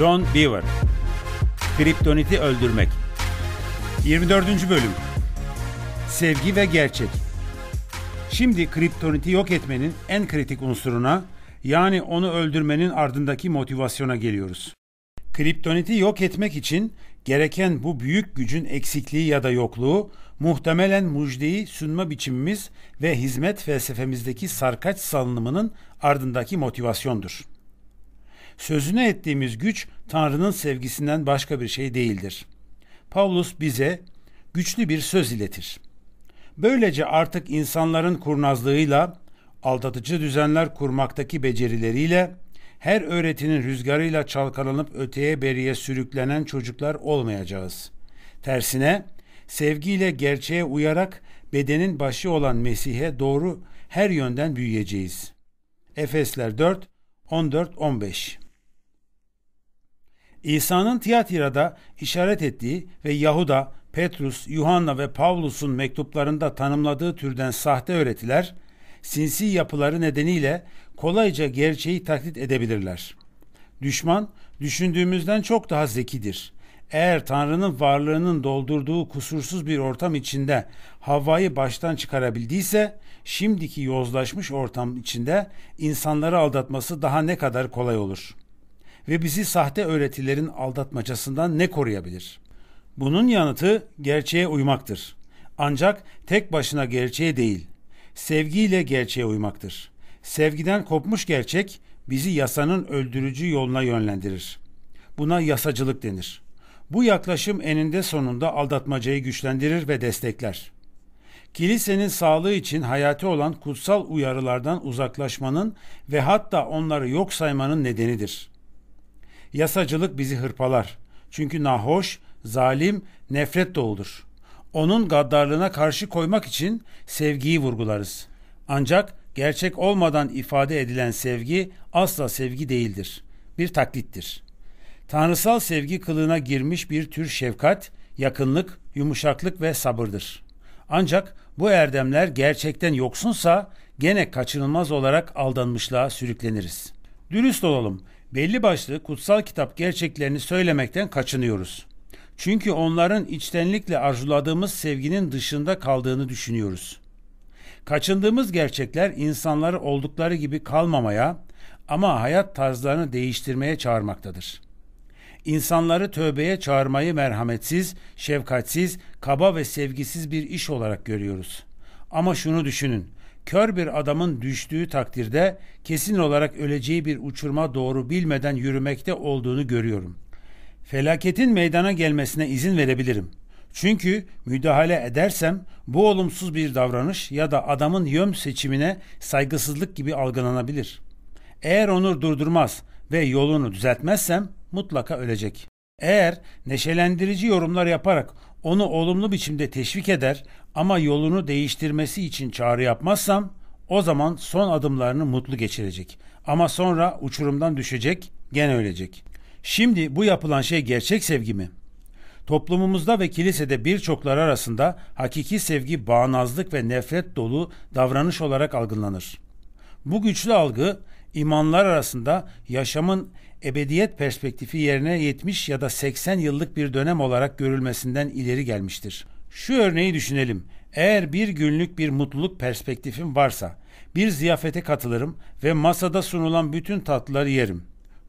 John Beaver Kriptoniti Öldürmek 24. Bölüm Sevgi ve Gerçek Şimdi kriptoniti yok etmenin en kritik unsuruna yani onu öldürmenin ardındaki motivasyona geliyoruz. Kriptoniti yok etmek için gereken bu büyük gücün eksikliği ya da yokluğu muhtemelen mucideyi sunma biçimimiz ve hizmet felsefemizdeki sarkaç salınımının ardındaki motivasyondur. Sözüne ettiğimiz güç Tanrı'nın sevgisinden başka bir şey değildir. Paulus bize güçlü bir söz iletir. Böylece artık insanların kurnazlığıyla, aldatıcı düzenler kurmaktaki becerileriyle, her öğretinin rüzgarıyla çalkalanıp öteye beriye sürüklenen çocuklar olmayacağız. Tersine sevgiyle gerçeğe uyarak bedenin başı olan Mesih'e doğru her yönden büyüyeceğiz. Efesler 4, 14-15 İsa'nın tiyatrada işaret ettiği ve Yahuda, Petrus, Yuhanna ve Pavlus'un mektuplarında tanımladığı türden sahte öğretiler, sinsi yapıları nedeniyle kolayca gerçeği taklit edebilirler. Düşman, düşündüğümüzden çok daha zekidir. Eğer Tanrı'nın varlığının doldurduğu kusursuz bir ortam içinde havayı baştan çıkarabildiyse, şimdiki yozlaşmış ortam içinde insanları aldatması daha ne kadar kolay olur.'' Ve bizi sahte öğretilerin aldatmacasından ne koruyabilir? Bunun yanıtı gerçeğe uymaktır. Ancak tek başına gerçeğe değil, sevgiyle gerçeğe uymaktır. Sevgiden kopmuş gerçek bizi yasanın öldürücü yoluna yönlendirir. Buna yasacılık denir. Bu yaklaşım eninde sonunda aldatmacayı güçlendirir ve destekler. Kilisenin sağlığı için hayati olan kutsal uyarılardan uzaklaşmanın ve hatta onları yok saymanın nedenidir. Yasacılık bizi hırpalar. Çünkü nahoş, zalim, nefret doludur. Onun gaddarlığına karşı koymak için sevgiyi vurgularız. Ancak gerçek olmadan ifade edilen sevgi asla sevgi değildir. Bir taklittir. Tanrısal sevgi kılığına girmiş bir tür şefkat, yakınlık, yumuşaklık ve sabırdır. Ancak bu erdemler gerçekten yoksunsa gene kaçınılmaz olarak aldanmışlığa sürükleniriz. Dürüst olalım belli başlı kutsal kitap gerçeklerini söylemekten kaçınıyoruz. Çünkü onların içtenlikle arzuladığımız sevginin dışında kaldığını düşünüyoruz. Kaçındığımız gerçekler insanları oldukları gibi kalmamaya ama hayat tarzlarını değiştirmeye çağırmaktadır. İnsanları tövbeye çağırmayı merhametsiz, şefkatsiz, kaba ve sevgisiz bir iş olarak görüyoruz. Ama şunu düşünün kör bir adamın düştüğü takdirde kesin olarak öleceği bir uçurma doğru bilmeden yürümekte olduğunu görüyorum. Felaketin meydana gelmesine izin verebilirim. Çünkü müdahale edersem bu olumsuz bir davranış ya da adamın yön seçimine saygısızlık gibi algılanabilir. Eğer onu durdurmaz ve yolunu düzeltmezsem mutlaka ölecek. Eğer neşelendirici yorumlar yaparak onu olumlu biçimde teşvik eder ama yolunu değiştirmesi için çağrı yapmazsam o zaman son adımlarını mutlu geçirecek. Ama sonra uçurumdan düşecek, gene ölecek. Şimdi bu yapılan şey gerçek sevgi mi? Toplumumuzda ve kilisede birçoklar arasında hakiki sevgi bağnazlık ve nefret dolu davranış olarak algılanır. Bu güçlü algı imanlar arasında yaşamın ebediyet perspektifi yerine 70 ya da 80 yıllık bir dönem olarak görülmesinden ileri gelmiştir. Şu örneği düşünelim. Eğer bir günlük bir mutluluk perspektifim varsa bir ziyafete katılırım ve masada sunulan bütün tatlıları yerim.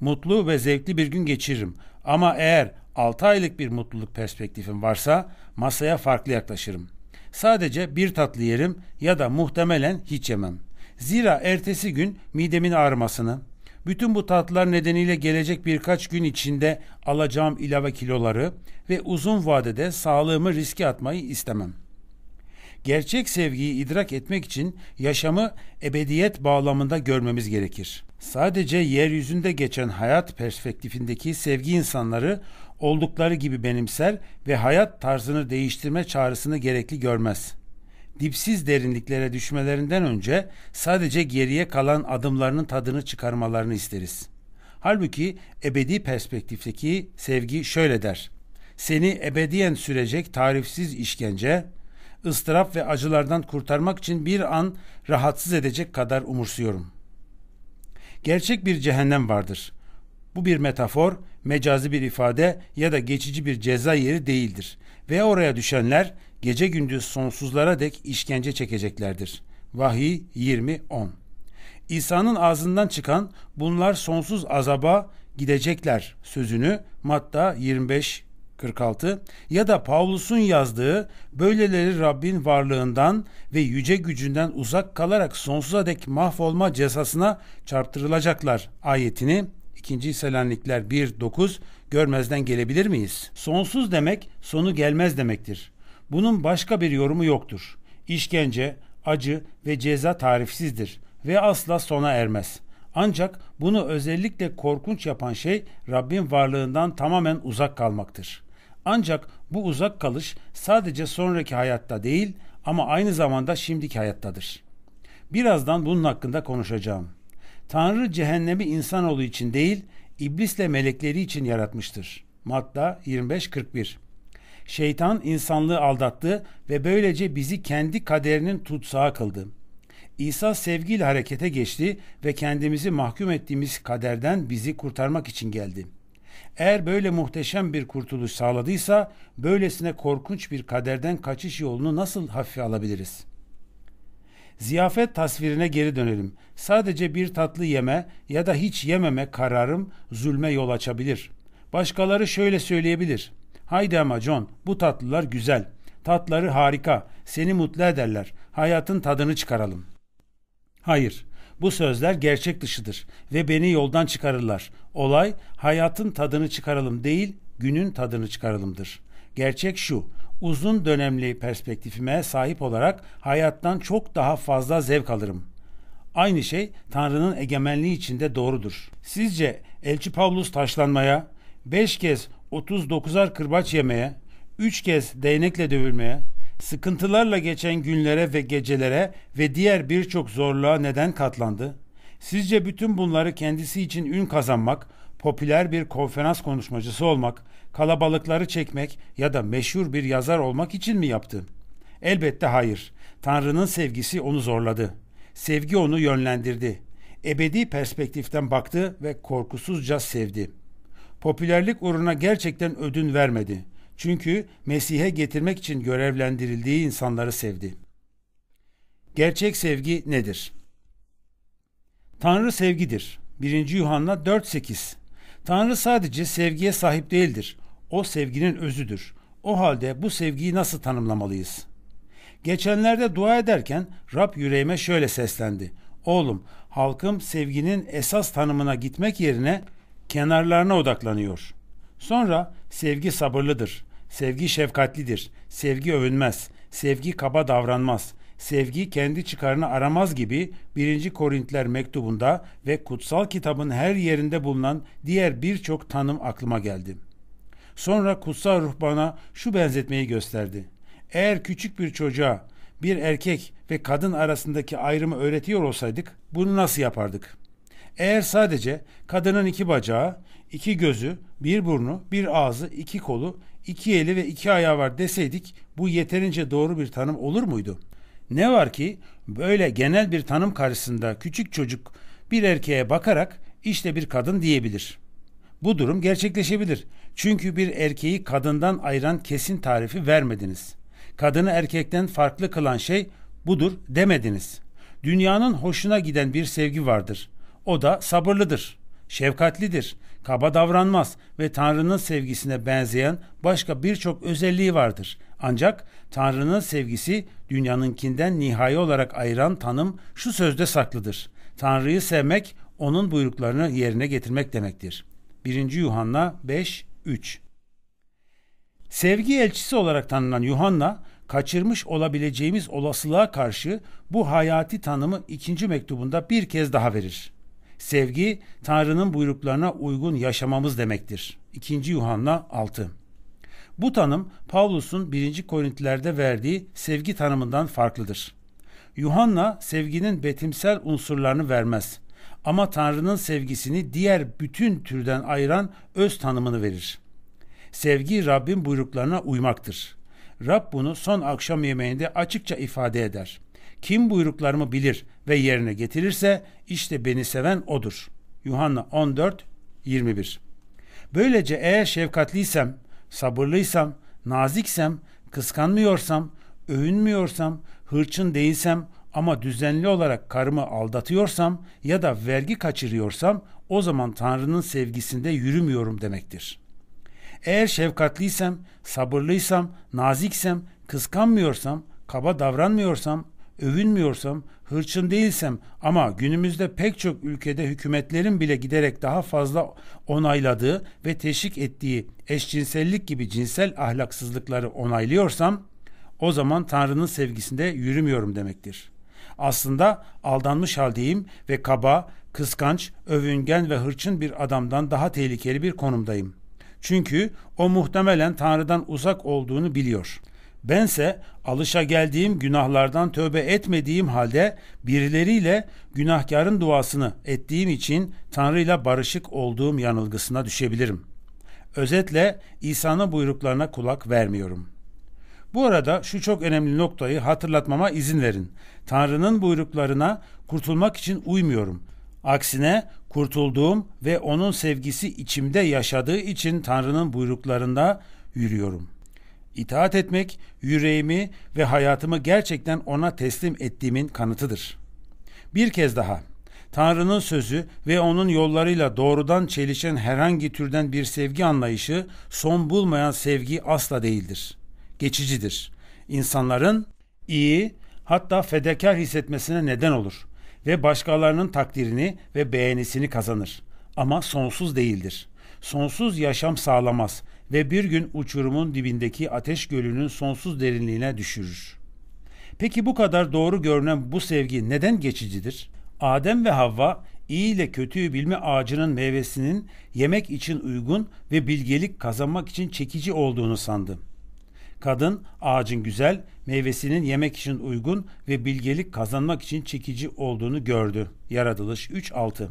Mutlu ve zevkli bir gün geçiririm. Ama eğer 6 aylık bir mutluluk perspektifim varsa masaya farklı yaklaşırım. Sadece bir tatlı yerim ya da muhtemelen hiç yemem. Zira ertesi gün midemin ağrımasını, bütün bu tatlılar nedeniyle gelecek birkaç gün içinde alacağım ilave kiloları ve uzun vadede sağlığımı riske atmayı istemem. Gerçek sevgiyi idrak etmek için yaşamı ebediyet bağlamında görmemiz gerekir. Sadece yeryüzünde geçen hayat perspektifindeki sevgi insanları oldukları gibi benimser ve hayat tarzını değiştirme çağrısını gerekli görmez dipsiz derinliklere düşmelerinden önce sadece geriye kalan adımlarının tadını çıkarmalarını isteriz. Halbuki ebedi perspektifteki sevgi şöyle der. Seni ebediyen sürecek tarifsiz işkence, ıstırap ve acılardan kurtarmak için bir an rahatsız edecek kadar umursuyorum. Gerçek bir cehennem vardır. Bu bir metafor, mecazi bir ifade ya da geçici bir ceza yeri değildir. Ve oraya düşenler gece gündüz sonsuzlara dek işkence çekeceklerdir. Vahiy 20.10 İsa'nın ağzından çıkan bunlar sonsuz azaba gidecekler sözünü Matta 25 46 ya da Pavlus'un yazdığı böyleleri Rabbin varlığından ve yüce gücünden uzak kalarak sonsuza dek mahvolma cezasına çarptırılacaklar ayetini 2. Selanikler 1.9 görmezden gelebilir miyiz? Sonsuz demek sonu gelmez demektir. Bunun başka bir yorumu yoktur. İşkence, acı ve ceza tarifsizdir ve asla sona ermez. Ancak bunu özellikle korkunç yapan şey Rabbin varlığından tamamen uzak kalmaktır. Ancak bu uzak kalış sadece sonraki hayatta değil ama aynı zamanda şimdiki hayattadır. Birazdan bunun hakkında konuşacağım. Tanrı cehennemi insanoğlu için değil, iblisle melekleri için yaratmıştır. Matta 25-41 Şeytan insanlığı aldattı ve böylece bizi kendi kaderinin tutsağı kıldı. İsa sevgiyle harekete geçti ve kendimizi mahkum ettiğimiz kaderden bizi kurtarmak için geldi. Eğer böyle muhteşem bir kurtuluş sağladıysa, böylesine korkunç bir kaderden kaçış yolunu nasıl hafife alabiliriz? Ziyafet tasvirine geri dönelim. Sadece bir tatlı yeme ya da hiç yememe kararım zulme yol açabilir. Başkaları şöyle söyleyebilir. Haydi ama John, bu tatlılar güzel. Tatları harika. Seni mutlu ederler. Hayatın tadını çıkaralım. Hayır, bu sözler gerçek dışıdır ve beni yoldan çıkarırlar. Olay hayatın tadını çıkaralım değil, günün tadını çıkaralımdır. Gerçek şu, uzun dönemli perspektifime sahip olarak hayattan çok daha fazla zevk alırım. Aynı şey Tanrı'nın egemenliği içinde doğrudur. Sizce Elçi Pavlus taşlanmaya, beş kez 39'ar kırbaç yemeye, üç kez değnekle dövülmeye, sıkıntılarla geçen günlere ve gecelere ve diğer birçok zorluğa neden katlandı? Sizce bütün bunları kendisi için ün kazanmak, popüler bir konferans konuşmacısı olmak, kalabalıkları çekmek ya da meşhur bir yazar olmak için mi yaptı? Elbette hayır. Tanrı'nın sevgisi onu zorladı. Sevgi onu yönlendirdi. Ebedi perspektiften baktı ve korkusuzca sevdi. Popülerlik uğruna gerçekten ödün vermedi. Çünkü Mesih'e getirmek için görevlendirildiği insanları sevdi. Gerçek sevgi nedir? Tanrı sevgidir. 1. Yuhanna 4.8 Tanrı sadece sevgiye sahip değildir. O sevginin özüdür. O halde bu sevgiyi nasıl tanımlamalıyız? Geçenlerde dua ederken Rab yüreğime şöyle seslendi. Oğlum, halkım sevginin esas tanımına gitmek yerine kenarlarına odaklanıyor. Sonra sevgi sabırlıdır, sevgi şefkatlidir, sevgi övünmez, sevgi kaba davranmaz, sevgi kendi çıkarını aramaz gibi 1. Korintler mektubunda ve kutsal kitabın her yerinde bulunan diğer birçok tanım aklıma geldi. Sonra kutsal ruh bana şu benzetmeyi gösterdi. Eğer küçük bir çocuğa bir erkek ve kadın arasındaki ayrımı öğretiyor olsaydık bunu nasıl yapardık? Eğer sadece kadının iki bacağı, iki gözü, bir burnu, bir ağzı, iki kolu, iki eli ve iki ayağı var deseydik bu yeterince doğru bir tanım olur muydu? Ne var ki böyle genel bir tanım karşısında küçük çocuk bir erkeğe bakarak işte bir kadın diyebilir. Bu durum gerçekleşebilir. Çünkü bir erkeği kadından ayıran kesin tarifi vermediniz. Kadını erkekten farklı kılan şey budur demediniz. Dünyanın hoşuna giden bir sevgi vardır. O da sabırlıdır, şefkatlidir, kaba davranmaz ve Tanrı'nın sevgisine benzeyen başka birçok özelliği vardır. Ancak Tanrı'nın sevgisi dünyanınkinden nihai olarak ayıran tanım şu sözde saklıdır. Tanrı'yı sevmek, onun buyruklarını yerine getirmek demektir. 1. Yuhanna 5 3 Sevgi elçisi olarak tanınan Yuhanna, kaçırmış olabileceğimiz olasılığa karşı bu hayati tanımı ikinci mektubunda bir kez daha verir. Sevgi, Tanrı'nın buyruklarına uygun yaşamamız demektir. 2. Yuhanna 6 Bu tanım, Pavlus'un 1. Korintlilerde verdiği sevgi tanımından farklıdır. Yuhanna, sevginin betimsel unsurlarını vermez. Ama Tanrı'nın sevgisini diğer bütün türden ayıran öz tanımını verir. Sevgi Rabbin buyruklarına uymaktır. Rab bunu son akşam yemeğinde açıkça ifade eder. Kim buyruklarımı bilir ve yerine getirirse işte beni seven odur. Yuhanna 14 22 21. Böylece eğer şefkatliysem, sabırlıysam, naziksem, kıskanmıyorsam, övünmüyorsam, hırçın değilsem ama düzenli olarak karımı aldatıyorsam ya da vergi kaçırıyorsam o zaman Tanrı'nın sevgisinde yürümüyorum demektir. Eğer şefkatliysem, sabırlıysam, naziksem, kıskanmıyorsam, kaba davranmıyorsam, övünmüyorsam, hırçın değilsem ama günümüzde pek çok ülkede hükümetlerin bile giderek daha fazla onayladığı ve teşvik ettiği eşcinsellik gibi cinsel ahlaksızlıkları onaylıyorsam o zaman Tanrı'nın sevgisinde yürümüyorum demektir. Aslında aldanmış haldeyim ve kaba, kıskanç, övüngen ve hırçın bir adamdan daha tehlikeli bir konumdayım. Çünkü o muhtemelen Tanrı'dan uzak olduğunu biliyor. Bense alışa geldiğim günahlardan tövbe etmediğim halde birileriyle günahkarın duasını ettiğim için Tanrı ile barışık olduğum yanılgısına düşebilirim. Özetle İsa'nın buyruklarına kulak vermiyorum. Bu arada şu çok önemli noktayı hatırlatmama izin verin. Tanrı'nın buyruklarına kurtulmak için uymuyorum. Aksine kurtulduğum ve onun sevgisi içimde yaşadığı için Tanrı'nın buyruklarında yürüyorum.'' İtaat etmek yüreğimi ve hayatımı gerçekten ona teslim ettiğimin kanıtıdır. Bir kez daha Tanrı'nın sözü ve onun yollarıyla doğrudan çelişen herhangi türden bir sevgi anlayışı son bulmayan sevgi asla değildir. Geçicidir. İnsanların iyi hatta fedakar hissetmesine neden olur ve başkalarının takdirini ve beğenisini kazanır. Ama sonsuz değildir. Sonsuz yaşam sağlamaz ve bir gün uçurumun dibindeki ateş gölünün sonsuz derinliğine düşürür. Peki bu kadar doğru görünen bu sevgi neden geçicidir? Adem ve Havva iyi ile kötüyü bilme ağacının meyvesinin yemek için uygun ve bilgelik kazanmak için çekici olduğunu sandı. Kadın ağacın güzel, meyvesinin yemek için uygun ve bilgelik kazanmak için çekici olduğunu gördü. Yaratılış 3.6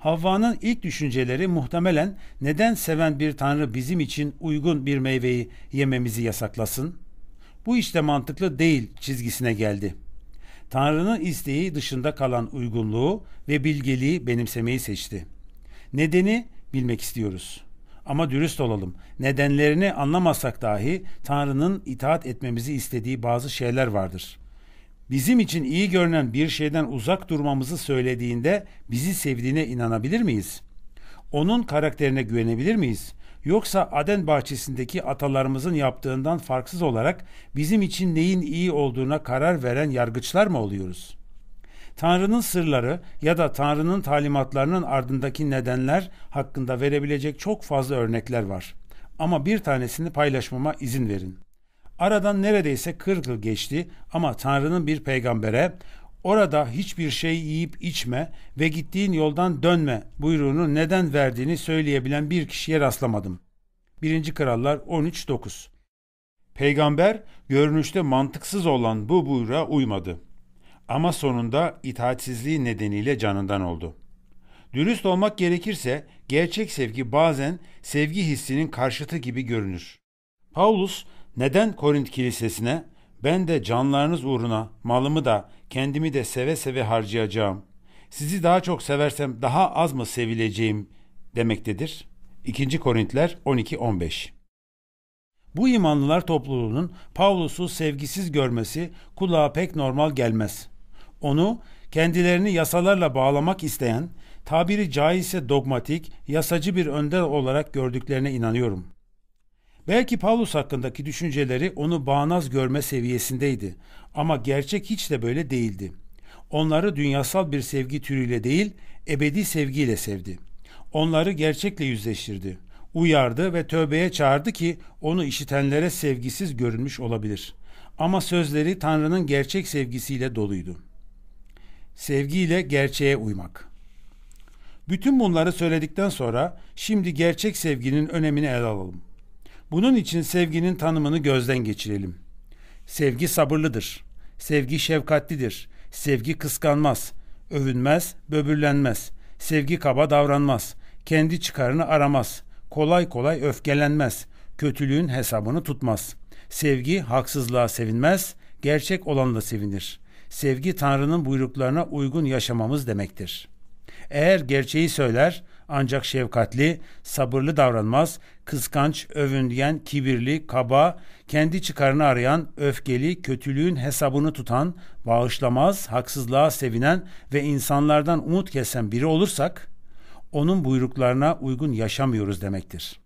Havva'nın ilk düşünceleri muhtemelen neden seven bir tanrı bizim için uygun bir meyveyi yememizi yasaklasın? Bu işte mantıklı değil çizgisine geldi. Tanrı'nın isteği dışında kalan uygunluğu ve bilgeliği benimsemeyi seçti. Nedeni bilmek istiyoruz. Ama dürüst olalım. Nedenlerini anlamasak dahi Tanrı'nın itaat etmemizi istediği bazı şeyler vardır bizim için iyi görünen bir şeyden uzak durmamızı söylediğinde bizi sevdiğine inanabilir miyiz? Onun karakterine güvenebilir miyiz? Yoksa Aden bahçesindeki atalarımızın yaptığından farksız olarak bizim için neyin iyi olduğuna karar veren yargıçlar mı oluyoruz? Tanrı'nın sırları ya da Tanrı'nın talimatlarının ardındaki nedenler hakkında verebilecek çok fazla örnekler var. Ama bir tanesini paylaşmama izin verin. Aradan neredeyse 40 yıl geçti ama Tanrı'nın bir peygambere orada hiçbir şey yiyip içme ve gittiğin yoldan dönme buyruğunu neden verdiğini söyleyebilen bir kişiye rastlamadım. 1. Krallar 13.9 Peygamber görünüşte mantıksız olan bu buyruğa uymadı. Ama sonunda itaatsizliği nedeniyle canından oldu. Dürüst olmak gerekirse gerçek sevgi bazen sevgi hissinin karşıtı gibi görünür. Paulus neden Korint kilisesine ben de canlarınız uğruna malımı da kendimi de seve seve harcayacağım. Sizi daha çok seversem daha az mı sevileceğim demektedir. 2. Korintler 12-15 Bu imanlılar topluluğunun Pavlus'u sevgisiz görmesi kulağa pek normal gelmez. Onu kendilerini yasalarla bağlamak isteyen, tabiri caizse dogmatik, yasacı bir önder olarak gördüklerine inanıyorum.'' Belki Paulus hakkındaki düşünceleri onu bağnaz görme seviyesindeydi ama gerçek hiç de böyle değildi. Onları dünyasal bir sevgi türüyle değil, ebedi sevgiyle sevdi. Onları gerçekle yüzleştirdi. Uyardı ve tövbeye çağırdı ki onu işitenlere sevgisiz görünmüş olabilir. Ama sözleri Tanrı'nın gerçek sevgisiyle doluydu. Sevgiyle gerçeğe uymak. Bütün bunları söyledikten sonra şimdi gerçek sevginin önemini ele alalım. Bunun için sevginin tanımını gözden geçirelim. Sevgi sabırlıdır. Sevgi şefkatlidir. Sevgi kıskanmaz. Övünmez, böbürlenmez. Sevgi kaba davranmaz. Kendi çıkarını aramaz. Kolay kolay öfkelenmez. Kötülüğün hesabını tutmaz. Sevgi haksızlığa sevinmez, gerçek olanla sevinir. Sevgi Tanrı'nın buyruklarına uygun yaşamamız demektir. Eğer gerçeği söyler Ancak şefkatli, sabırlı davranmaz, kıskanç, övüngen, kibirli, kaba, kendi çıkarını arayan, öfkeli, kötülüğün hesabını tutan, bağışlamaz, haksızlığa sevinen ve insanlardan umut kesen biri olursak, onun buyruklarına uygun yaşamıyoruz demektir.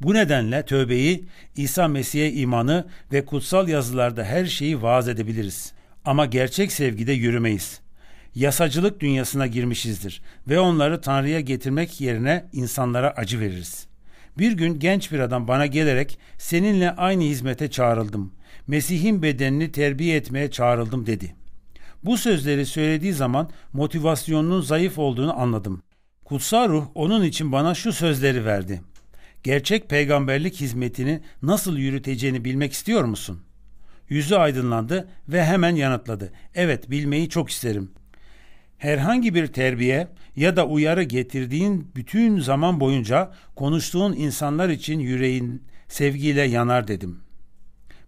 Bu nedenle tövbeyi, İsa Mesih'e imanı ve kutsal yazılarda her şeyi vaaz edebiliriz. Ama gerçek sevgide yürümeyiz. Yasacılık dünyasına girmişizdir ve onları Tanrı'ya getirmek yerine insanlara acı veririz. Bir gün genç bir adam bana gelerek seninle aynı hizmete çağrıldım. Mesih'in bedenini terbiye etmeye çağrıldım dedi. Bu sözleri söylediği zaman motivasyonunun zayıf olduğunu anladım. Kutsal ruh onun için bana şu sözleri verdi. Gerçek peygamberlik hizmetini nasıl yürüteceğini bilmek istiyor musun? Yüzü aydınlandı ve hemen yanıtladı. Evet bilmeyi çok isterim. Herhangi bir terbiye ya da uyarı getirdiğin bütün zaman boyunca konuştuğun insanlar için yüreğin sevgiyle yanar dedim.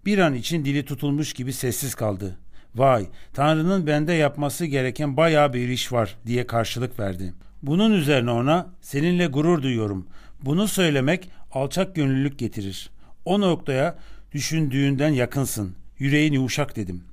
Bir an için dili tutulmuş gibi sessiz kaldı. Vay, Tanrı'nın bende yapması gereken bayağı bir iş var diye karşılık verdi. Bunun üzerine ona seninle gurur duyuyorum. Bunu söylemek alçak gönüllülük getirir. O noktaya düşündüğünden yakınsın. Yüreğin yumuşak dedim.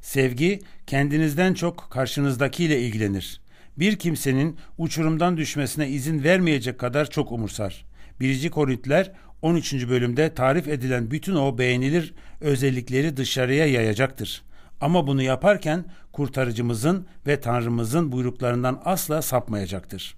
Sevgi kendinizden çok karşınızdakiyle ilgilenir. Bir kimsenin uçurumdan düşmesine izin vermeyecek kadar çok umursar. 1. Korintiler 13. bölümde tarif edilen bütün o beğenilir özellikleri dışarıya yayacaktır. Ama bunu yaparken kurtarıcımızın ve Tanrımızın buyruklarından asla sapmayacaktır.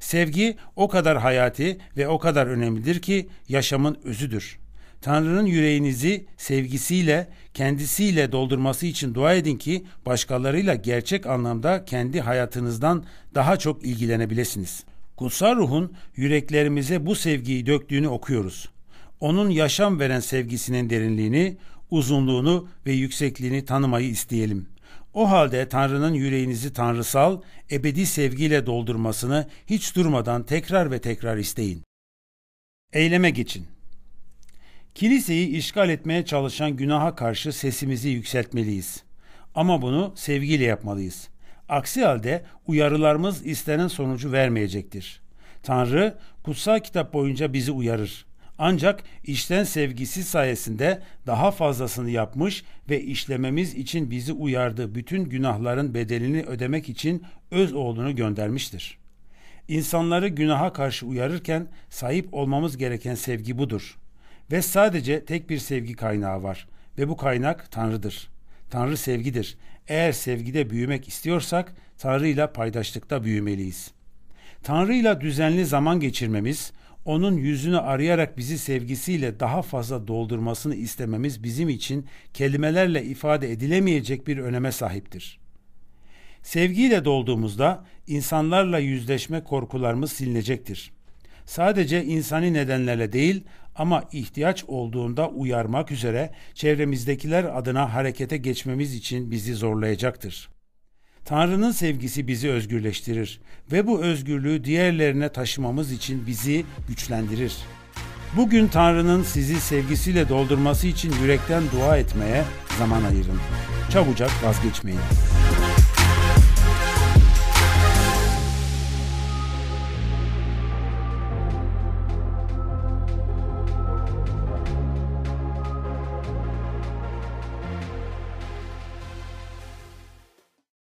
Sevgi o kadar hayati ve o kadar önemlidir ki yaşamın özüdür. Tanrı'nın yüreğinizi sevgisiyle, kendisiyle doldurması için dua edin ki başkalarıyla gerçek anlamda kendi hayatınızdan daha çok ilgilenebilesiniz. Kutsal Ruh'un yüreklerimize bu sevgiyi döktüğünü okuyoruz. Onun yaşam veren sevgisinin derinliğini, uzunluğunu ve yüksekliğini tanımayı isteyelim. O halde Tanrı'nın yüreğinizi tanrısal, ebedi sevgiyle doldurmasını hiç durmadan tekrar ve tekrar isteyin. Eyleme geçin. Kiliseyi işgal etmeye çalışan günaha karşı sesimizi yükseltmeliyiz. Ama bunu sevgiyle yapmalıyız. Aksi halde uyarılarımız istenen sonucu vermeyecektir. Tanrı kutsal kitap boyunca bizi uyarır. Ancak işten sevgisi sayesinde daha fazlasını yapmış ve işlememiz için bizi uyardı. Bütün günahların bedelini ödemek için öz oğlunu göndermiştir. İnsanları günaha karşı uyarırken sahip olmamız gereken sevgi budur. Ve sadece tek bir sevgi kaynağı var ve bu kaynak Tanrı'dır. Tanrı sevgidir. Eğer sevgide büyümek istiyorsak Tanrı ile paydaşlıkta büyümeliyiz. Tanrı ile düzenli zaman geçirmemiz, onun yüzünü arayarak bizi sevgisiyle daha fazla doldurmasını istememiz bizim için kelimelerle ifade edilemeyecek bir öneme sahiptir. Sevgiyle dolduğumuzda insanlarla yüzleşme korkularımız silinecektir. Sadece insani nedenlerle değil ama ihtiyaç olduğunda uyarmak üzere çevremizdekiler adına harekete geçmemiz için bizi zorlayacaktır. Tanrı'nın sevgisi bizi özgürleştirir ve bu özgürlüğü diğerlerine taşımamız için bizi güçlendirir. Bugün Tanrı'nın sizi sevgisiyle doldurması için yürekten dua etmeye zaman ayırın. Çabucak vazgeçmeyin.